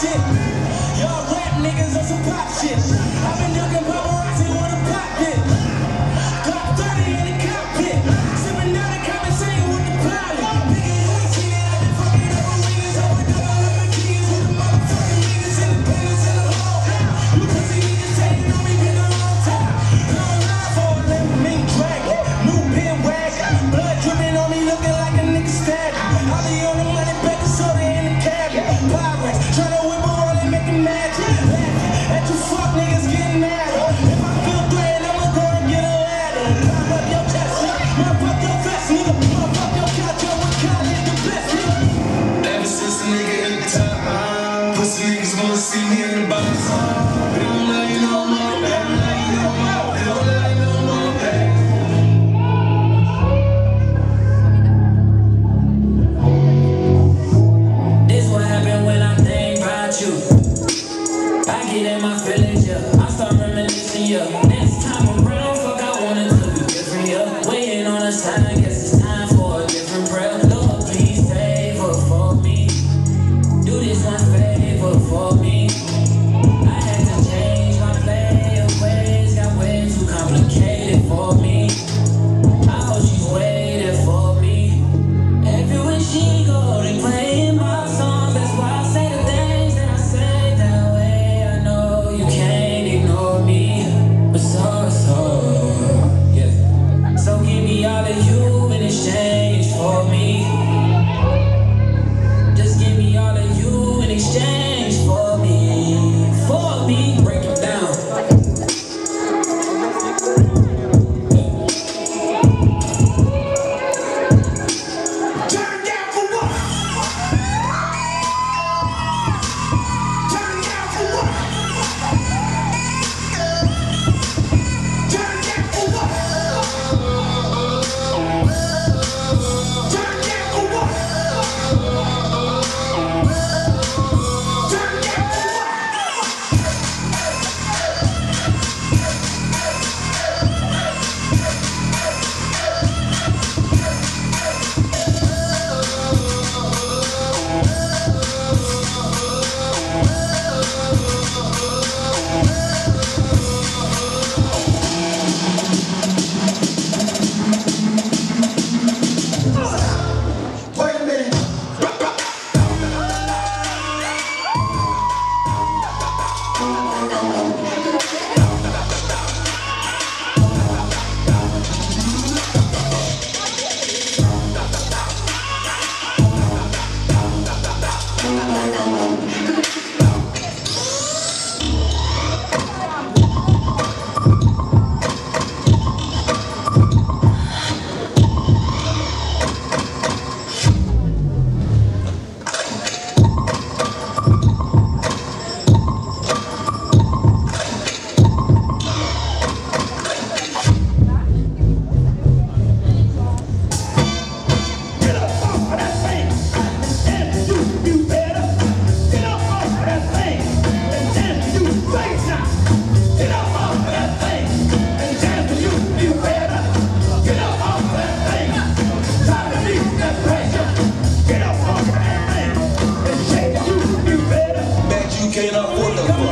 七 Pussy niggas wanna see me in the box. Um, puta, pô.